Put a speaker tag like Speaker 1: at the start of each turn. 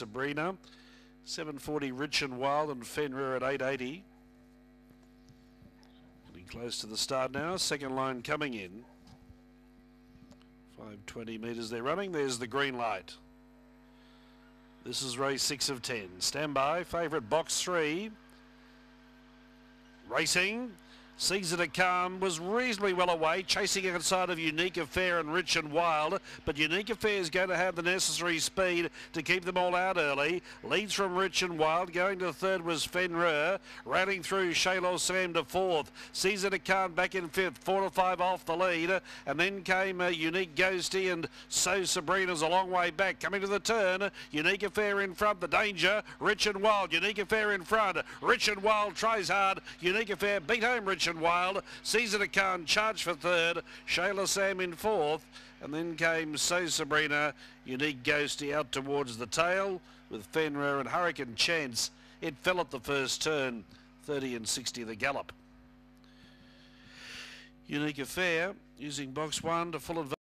Speaker 1: Sabrina. 740 Rich and Wild and Fenrir at 880. Getting close to the start now. Second line coming in. 520 metres they're running. There's the green light. This is race six of 10. Stand by. Favourite box three. Racing. Caesar to come was reasonably well away, chasing outside of Unique Affair and Rich and Wild. But Unique Affair is going to have the necessary speed to keep them all out early. Leads from Rich and Wild. Going to third was Fenrir. Running through Shaylo Sam to fourth. Caesar to come back in fifth. Four to five off the lead. And then came uh, Unique Ghosty and So Sabrina's a long way back. Coming to the turn. Unique Affair in front. The danger. Rich and Wild. Unique Affair in front. Rich and Wild tries hard. Unique Affair beat home Rich and Wild. Caesar Khan charged for third. Shayla Sam in fourth. And then came So Sabrina, Unique Ghosty out towards the tail with Fenrir and Hurricane Chance. It fell at the first turn, 30 and 60 the gallop. Unique Affair using box one to full advantage.